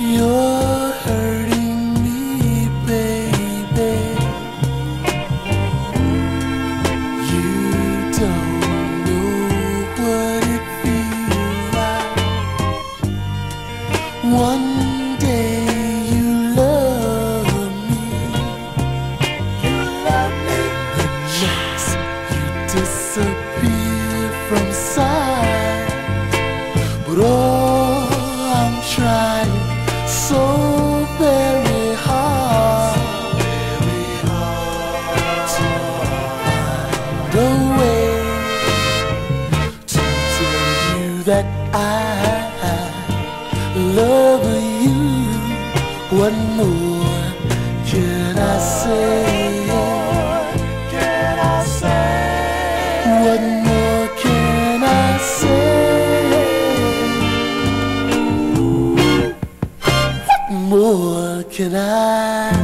You're hurting me, baby. You don't know what it feels like. One day you love me. You disappear from sight. But oh, I'm trying so very hard, so very hard to find a way to tell you that I love you. What more can I say? What more can I say? What more? More can I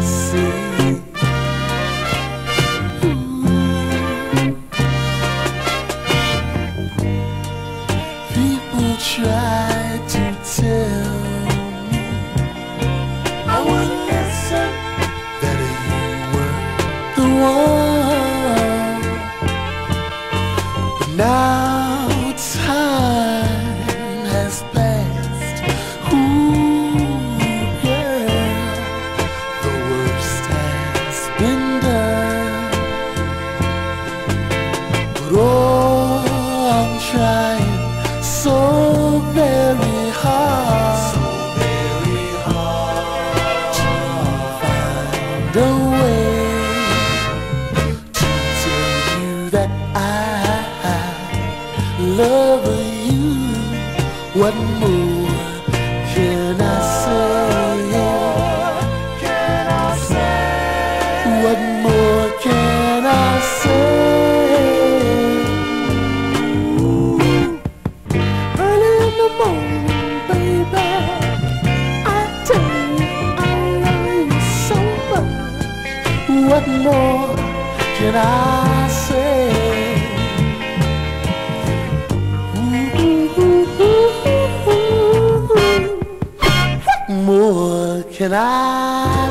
trying so very hard. So very hard to find a way to tell you that I love you. What more What more can I say? What more can I